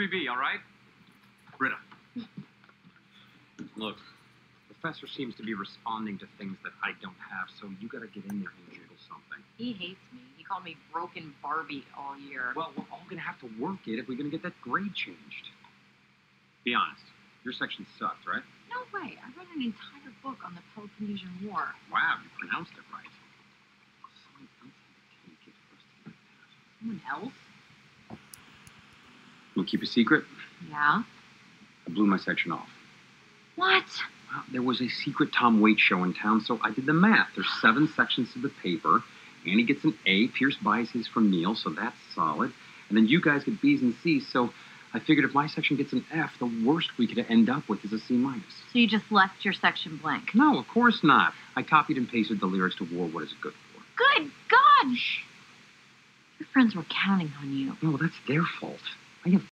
3B, all right? Britta. Look, Professor seems to be responding to things that I don't have, so you gotta get in there and jiggle something. He hates me. He called me broken Barbie all year. Well, we're all gonna have to work it if we're gonna get that grade changed. Be honest, your section sucked, right? No way. I read an entire book on the Peloponnesian War. Wow, you pronounced it right. Someone else had to take it for us to get that. Someone else? We'll keep a secret. Yeah. I blew my section off. What? Well, there was a secret Tom Waits show in town, so I did the math. There's seven sections to the paper. Annie gets an A. Pierce buys his from Neil, so that's solid. And then you guys get B's and C's, so I figured if my section gets an F, the worst we could end up with is a C minus. So you just left your section blank. No, of course not. I copied and pasted the lyrics to War What Is It Good For. Good God! Your friends were counting on you. No, that's their fault. I have